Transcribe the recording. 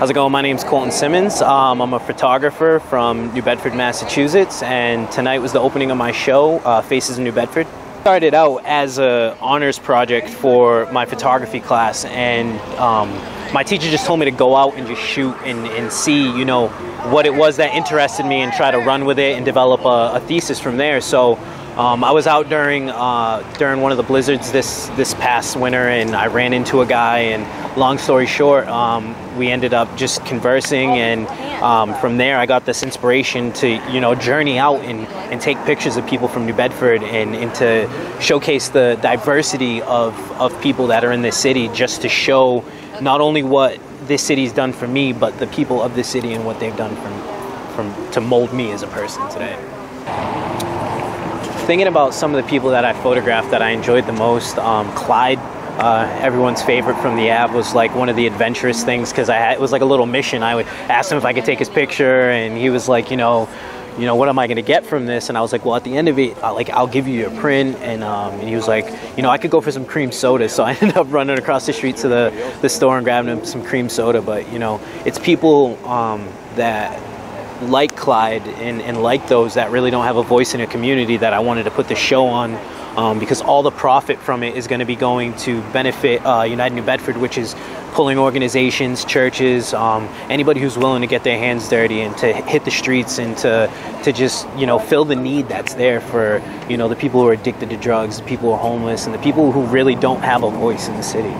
How's it going? My name's Colton Simmons. Um, I'm a photographer from New Bedford, Massachusetts, and tonight was the opening of my show, uh, Faces in New Bedford. Started out as a honors project for my photography class, and um, my teacher just told me to go out and just shoot and, and see, you know, what it was that interested me and try to run with it and develop a, a thesis from there. So um, I was out during uh, during one of the blizzards this this past winter, and I ran into a guy. And long story short, um, we ended up just conversing, and um, from there I got this inspiration to you know journey out and, and take pictures of people from New Bedford and, and to showcase the diversity of of people that are in this city, just to show not only what this city's done for me, but the people of this city and what they've done from from to mold me as a person today thinking about some of the people that I photographed that I enjoyed the most, um, Clyde, uh, everyone's favorite from the app, was like one of the adventurous things because I had, it was like a little mission. I would ask him if I could take his picture, and he was like, you know, you know, what am I going to get from this? And I was like, well, at the end of it, I'll, like, I'll give you your print. And, um, and he was like, you know, I could go for some cream soda. So I ended up running across the street to the, the store and grabbing him some cream soda. But, you know, it's people um, that like Clyde and, and like those that really don't have a voice in a community that I wanted to put the show on um, because all the profit from it is going to be going to benefit uh, United New Bedford, which is pulling organizations, churches, um, anybody who's willing to get their hands dirty and to hit the streets and to to just you know fill the need that's there for you know the people who are addicted to drugs, the people who are homeless, and the people who really don't have a voice in the city.